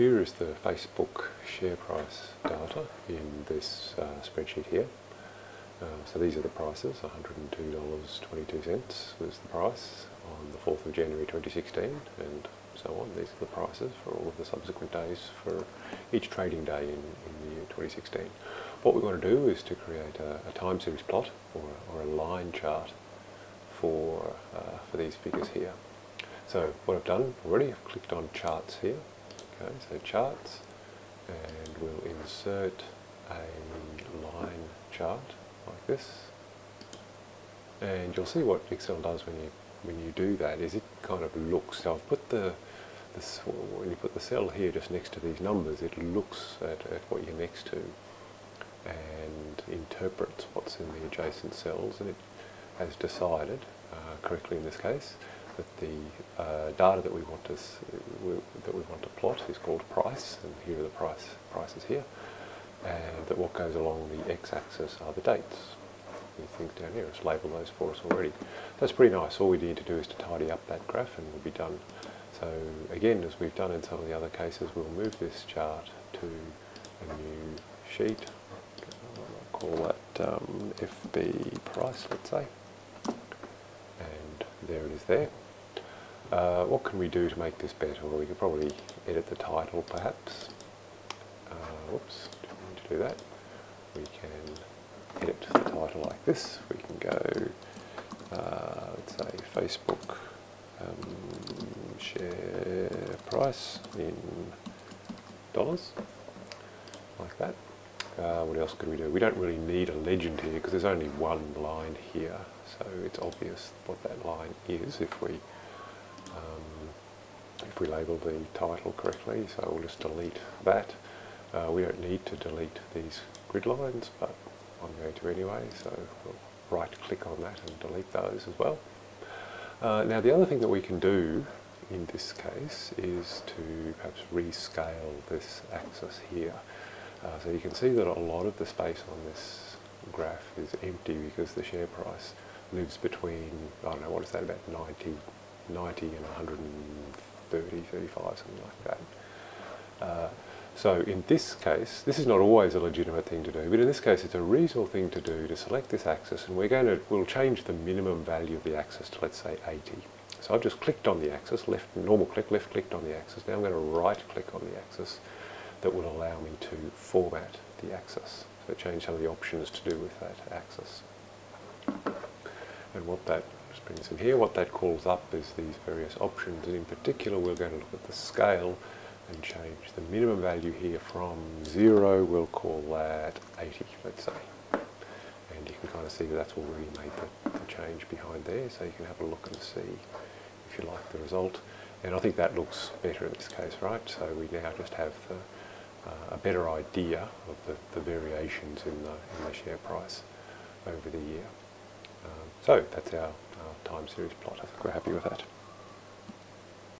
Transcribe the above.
here is the Facebook share price data in this uh, spreadsheet here. Uh, so these are the prices, $102.22 was the price on the 4th of January 2016 and so on. These are the prices for all of the subsequent days for each trading day in, in the year 2016. What we want to do is to create a, a time series plot or, or, a line chart for, uh, for these figures here. So what I've done already, I've clicked on charts here. Okay, so charts and we'll insert a line chart like this. And you'll see what Excel does when you when you do that is it kind of looks. So I've put the this, when you put the cell here just next to these numbers, it looks at, at what you're next to and interprets what's in the adjacent cells, and it has decided, uh, correctly in this case, that the uh, data that we want to that we want to plot is called price, and here are the price prices here, and that what goes along the x-axis are the dates. These things down here, it's labelled those for us already. That's pretty nice. All we need to do is to tidy up that graph, and we'll be done. So again, as we've done in some of the other cases, we'll move this chart to a new sheet. Call that um, FB price, let's say. There it is there. Uh, what can we do to make this better? Well, we could probably edit the title, perhaps. Uh, didn't mean to do that. We can edit the title like this. We can go, uh, let's say, Facebook um, share price in dollars, like that. Uh, what else could we do? We don't really need a legend here because there's only one line here, so it's obvious what that line is if we um, if we label the title correctly. So we'll just delete that. Uh, we don't need to delete these grid lines, but I'm going to anyway. So we'll right click on that and delete those as well. Uh, now the other thing that we can do in this case is to perhaps rescale this axis here. Uh, so you can see that a lot of the space on this graph is empty because the share price lives between, I don't know, what is that, about 90, 90 and 130, 35, something like that. Uh, so in this case, this is not always a legitimate thing to do, but in this case it's a reasonable thing to do to select this axis and we're going to, we'll change the minimum value of the axis to let's say 80. So I've just clicked on the axis, left, normal click, left clicked on the axis. Now I'm going to right click on the axis that will allow me to format the axis. So change some of the options to do with that axis. And what that, brings in here, what that calls up is these various options and in particular we're going to look at the scale and change the minimum value here from 0, we'll call that 80, let's say. And you can kind of see that that's already made the, the change behind there, so you can have a look and see if you like the result. And I think that looks better in this case, right? So we now just have the, a better idea of the, the variations in the, in the, share price over the year. Um, so that's our, our time series plot. I think we're happy with that.